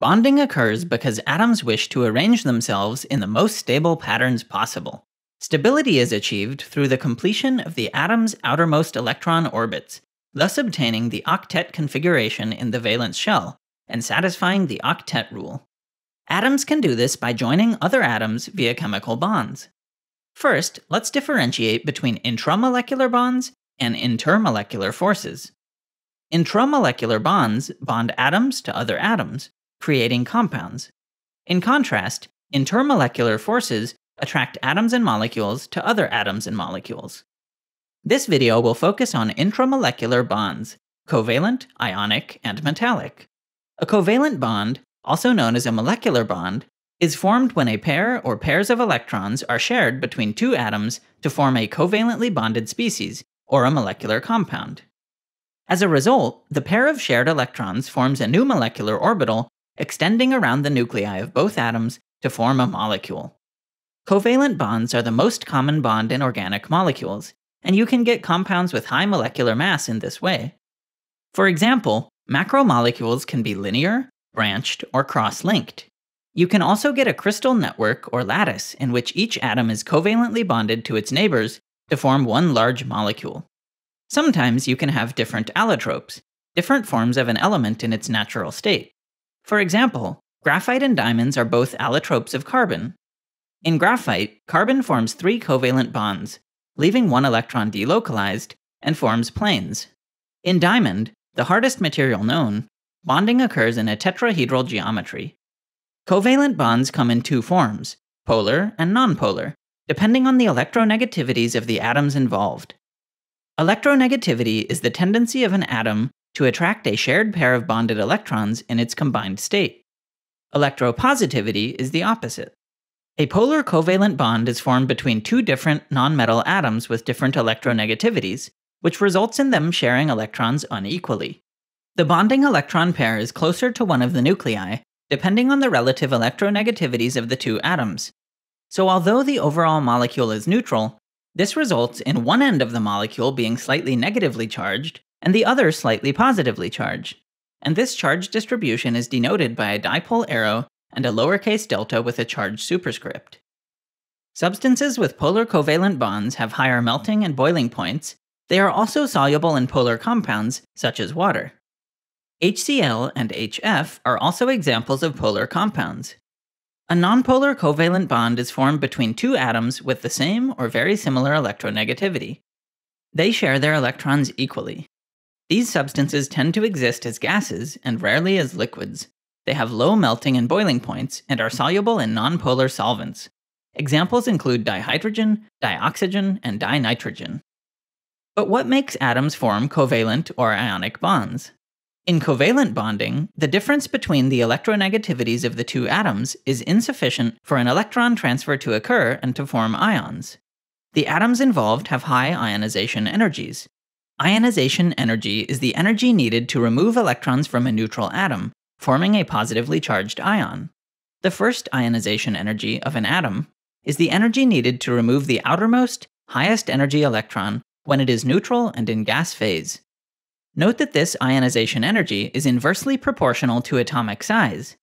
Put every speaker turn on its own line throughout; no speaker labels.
Bonding occurs because atoms wish to arrange themselves in the most stable patterns possible. Stability is achieved through the completion of the atom's outermost electron orbits, thus obtaining the octet configuration in the valence shell and satisfying the octet rule. Atoms can do this by joining other atoms via chemical bonds. First, let's differentiate between intramolecular bonds and intermolecular forces. Intramolecular bonds bond atoms to other atoms, creating compounds. In contrast, intermolecular forces attract atoms and molecules to other atoms and molecules. This video will focus on intramolecular bonds, covalent, ionic, and metallic. A covalent bond, also known as a molecular bond, is formed when a pair or pairs of electrons are shared between two atoms to form a covalently bonded species, or a molecular compound. As a result, the pair of shared electrons forms a new molecular orbital extending around the nuclei of both atoms to form a molecule. Covalent bonds are the most common bond in organic molecules, and you can get compounds with high molecular mass in this way. For example, macromolecules can be linear, branched, or cross-linked. You can also get a crystal network or lattice in which each atom is covalently bonded to its neighbors to form one large molecule. Sometimes you can have different allotropes, different forms of an element in its natural state. For example, graphite and diamonds are both allotropes of carbon. In graphite, carbon forms three covalent bonds, leaving one electron delocalized, and forms planes. In diamond, the hardest material known, bonding occurs in a tetrahedral geometry. Covalent bonds come in two forms, polar and nonpolar, depending on the electronegativities of the atoms involved. Electronegativity is the tendency of an atom to attract a shared pair of bonded electrons in its combined state. Electropositivity is the opposite. A polar covalent bond is formed between two different nonmetal atoms with different electronegativities, which results in them sharing electrons unequally. The bonding electron pair is closer to one of the nuclei, depending on the relative electronegativities of the two atoms. So although the overall molecule is neutral, this results in one end of the molecule being slightly negatively charged and the other slightly positively charged. And this charge distribution is denoted by a dipole arrow and a lowercase delta with a charge superscript. Substances with polar covalent bonds have higher melting and boiling points. They are also soluble in polar compounds, such as water. HCl and HF are also examples of polar compounds. A nonpolar covalent bond is formed between two atoms with the same or very similar electronegativity. They share their electrons equally, these substances tend to exist as gases and rarely as liquids. They have low melting and boiling points and are soluble in nonpolar solvents. Examples include dihydrogen, dioxygen, and dinitrogen. But what makes atoms form covalent or ionic bonds? In covalent bonding, the difference between the electronegativities of the two atoms is insufficient for an electron transfer to occur and to form ions. The atoms involved have high ionization energies, Ionization energy is the energy needed to remove electrons from a neutral atom, forming a positively charged ion. The first ionization energy of an atom is the energy needed to remove the outermost, highest energy electron when it is neutral and in gas phase. Note that this ionization energy is inversely proportional to atomic size.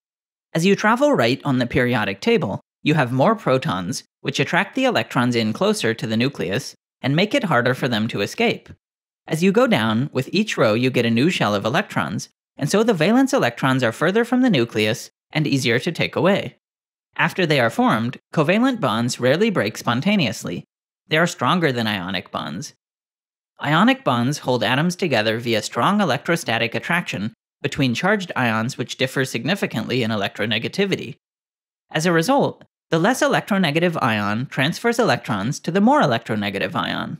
As you travel right on the periodic table, you have more protons, which attract the electrons in closer to the nucleus and make it harder for them to escape. As you go down, with each row you get a new shell of electrons, and so the valence electrons are further from the nucleus and easier to take away. After they are formed, covalent bonds rarely break spontaneously. They are stronger than ionic bonds. Ionic bonds hold atoms together via strong electrostatic attraction between charged ions which differ significantly in electronegativity. As a result, the less electronegative ion transfers electrons to the more electronegative ion.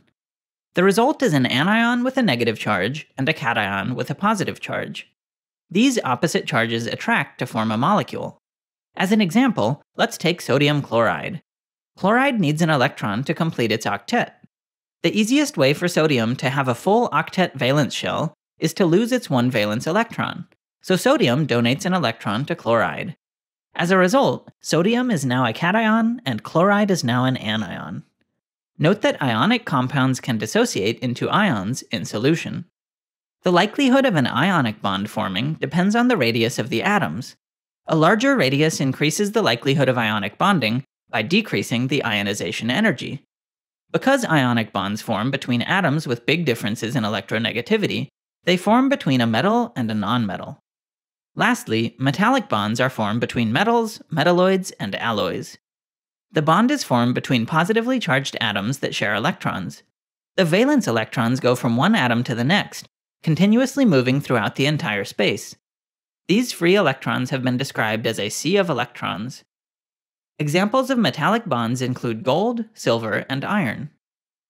The result is an anion with a negative charge and a cation with a positive charge. These opposite charges attract to form a molecule. As an example, let's take sodium chloride. Chloride needs an electron to complete its octet. The easiest way for sodium to have a full octet valence shell is to lose its one valence electron, so sodium donates an electron to chloride. As a result, sodium is now a cation and chloride is now an anion. Note that ionic compounds can dissociate into ions in solution. The likelihood of an ionic bond forming depends on the radius of the atoms. A larger radius increases the likelihood of ionic bonding by decreasing the ionization energy. Because ionic bonds form between atoms with big differences in electronegativity, they form between a metal and a nonmetal. Lastly, metallic bonds are formed between metals, metalloids, and alloys. The bond is formed between positively charged atoms that share electrons. The valence electrons go from one atom to the next, continuously moving throughout the entire space. These free electrons have been described as a sea of electrons. Examples of metallic bonds include gold, silver, and iron.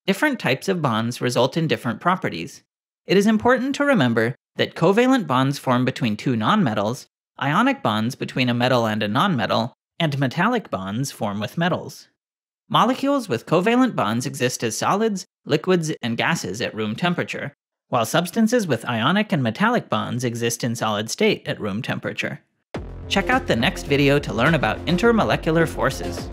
Different types of bonds result in different properties. It is important to remember that covalent bonds form between two nonmetals, ionic bonds between a metal and a nonmetal, and metallic bonds form with metals. Molecules with covalent bonds exist as solids, liquids, and gases at room temperature, while substances with ionic and metallic bonds exist in solid state at room temperature. Check out the next video to learn about intermolecular forces.